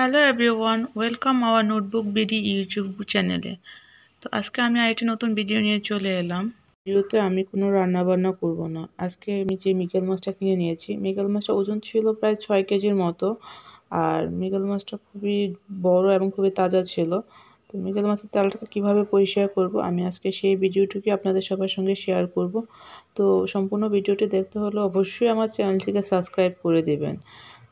Hello everyone welcome our notebook BD YouTube চ্যানেলে তো আজকে আমি আরেকটি নতুন ভিডিও নিয়ে চলে এলাম। ভিডিওতে আমি কোনো রান্না বান্না করব না। আজকে আমি যে মিগেল মাছটা কিনে নিয়েছি, মিগেল মাছটা ওজন ছিল প্রায় ছয় কেজির মতো। আর মিগেল মাছটা খুবই বড় এবং খুবই তাজা ছিল। তো মিগেল মাছের তেলটাকে কীভাবে পরিষ্কার করব, আমি আজকে সেই ভিডিওটুকুই আপনাদের সবার সঙ্গে শেয়ার করব। তো সম্পূর্ণ ভিডিওটি দেখতে হলে অবশ্যই আমার চ্যানেলটিকে সাবস্ক্রাইব করে দেবেন।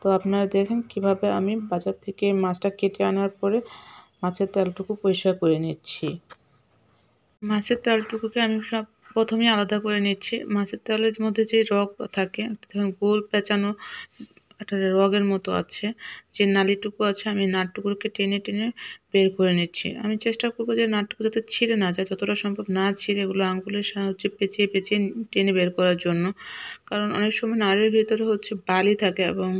তো আপনারা দেখেন কীভাবে আমি বাজার থেকে মাছটা কেটে আনার পরে মাছের তেলটুকু পরিষ্কার করে নিচ্ছি। মাছের তেলটুকুকে আমি সব প্রথমেই আলাদা করে নিচ্ছি। মাছের তেলের মধ্যে যে রগ থাকে গোল পেঁচানো একটা রগের মতো আছে, যে নালিটুকু আছে, আমি নাটটুকুকে টেনে টেনে বের করে নিচ্ছি। আমি চেষ্টা করব যে নাটটুকু যাতে ছিঁড়ে না যায়, যতটা সম্ভব না ছিঁড়ে এগুলো আঙুলের সাহায্যে পেঁচিয়ে পেঁচিয়ে টেনে বের করার জন্য। কারণ অনেক সময় নাড়ের ভিতরে হচ্ছে বালি থাকে এবং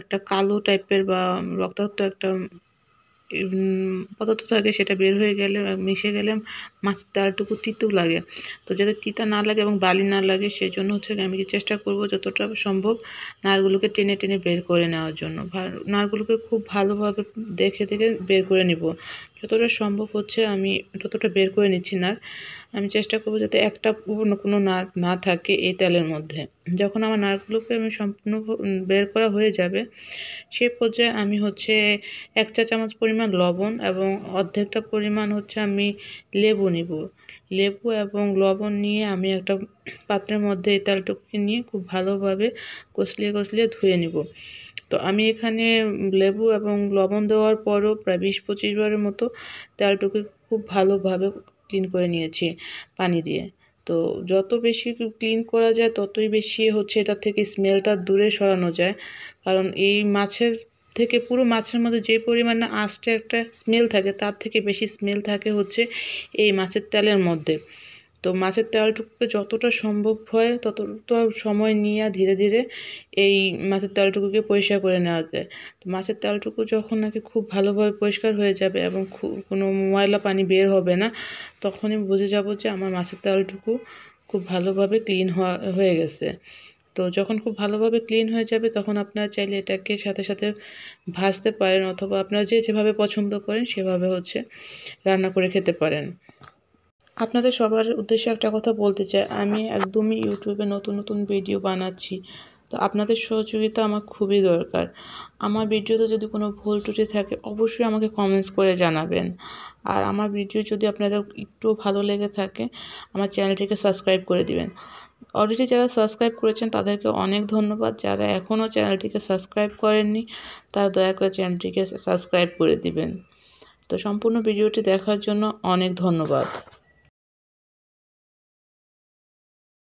একটা কালো টাইপের বা রক্তাক্ত একটা পদার্থ থাকে সেটা বের হয়ে গেলে মিশে গেলে মাছ তারটুকু তিতু লাগে। তো যাতে তিতা না লাগে এবং বালি না লাগে সেই জন্য হচ্ছে আমি চেষ্টা করব যতটা সম্ভব নারগুলোকে টেনে টেনে বের করে নেওয়ার জন্য। নারগুলোকে খুব ভালোভাবে দেখে দেখে বের করে নিব। যতটা সম্ভব হচ্ছে আমি ততটা বের করে নিচ্ছি নার আমি চেষ্টা করব যাতে একটা অন্য কোনো নার না থাকে এই তেলের মধ্যে। যখন আমার নারগুলোকে আমি সম্পূর্ণ বের করা হয়ে যাবে, সে পর্যায়ে আমি হচ্ছে এক চা চামচ পরিমাণ লবণ এবং অর্ধেকটা পরিমাণ হচ্ছে আমি লেবু নিব। লেবু এবং লবণ নিয়ে আমি একটা পাত্রের মধ্যে এই তেলটুকুকে নিয়ে খুব ভালোভাবে কষলিয়ে কষলিয়ে ধুয়ে নিব। তো আমি এখানে লেবু এবং লবণ দেওয়ার পরও প্রায় বিশ পঁচিশ বারের মতো তেলটুকু খুব ভালোভাবে ক্লিন করে নিয়েছি পানি দিয়ে। তো যত বেশি ক্লিন করা যায়, ততই বেশি হচ্ছে এটা থেকে স্মেলটা দূরে সরানো যায়। কারণ এই মাছের থেকে পুরো মাছের মধ্যে যে পরিমাণে আঁচটা একটা স্মেল থাকে, তার থেকে বেশি স্মেল থাকে হচ্ছে এই মাছের তেলের মধ্যে। তো মাছের তেলটুকুকে যতটা সম্ভব হয় ততটা সময় নিয়ে ধীরে ধীরে এই মাছের তেলটুকুকে পরিষ্কার করে নেওয়া যায়। তো মাছের তেলটুকু যখন নাকি খুব ভালোভাবে পরিষ্কার হয়ে যাবে এবং কোনো ময়লা পানি বের হবে না, তখনই বুঝে যাব যে আমার মাছের তেলটুকু খুব ভালোভাবে ক্লিন হয়ে গেছে। তো যখন খুব ভালোভাবে ক্লিন হয়ে যাবে তখন আপনারা চাইলে এটাকে সাথে সাথে ভাজতে পারেন অথবা আপনারা যে যেভাবে পছন্দ করেন সেভাবে হচ্ছে রান্না করে খেতে পারেন। আপনাদের সবার উদ্দেশ্যে একটা কথা বলতে চাই। আমি একদমই ইউটিউবে নতুন নতুন ভিডিও বানাচ্ছি। তো আপনাদের সহযোগিতা আমার খুবই দরকার। আমার ভিডিওতে যদি কোনো ভুল ত্রুটি থাকে, অবশ্যই আমাকে কমেন্টস করে জানাবেন। আর আমার ভিডিও যদি আপনাদের একটু ভালো লেগে থাকে, আমার চ্যানেলটিকে সাবস্ক্রাইব করে দিবেন। অলরেডি যারা সাবস্ক্রাইব করেছেন, তাদেরকে অনেক ধন্যবাদ। যারা এখনও চ্যানেলটিকে সাবস্ক্রাইব করেননি, তারা দয়া করে চ্যানেলটিকে সাবস্ক্রাইব করে দিবেন। তো সম্পূর্ণ ভিডিওটি দেখার জন্য অনেক ধন্যবাদ।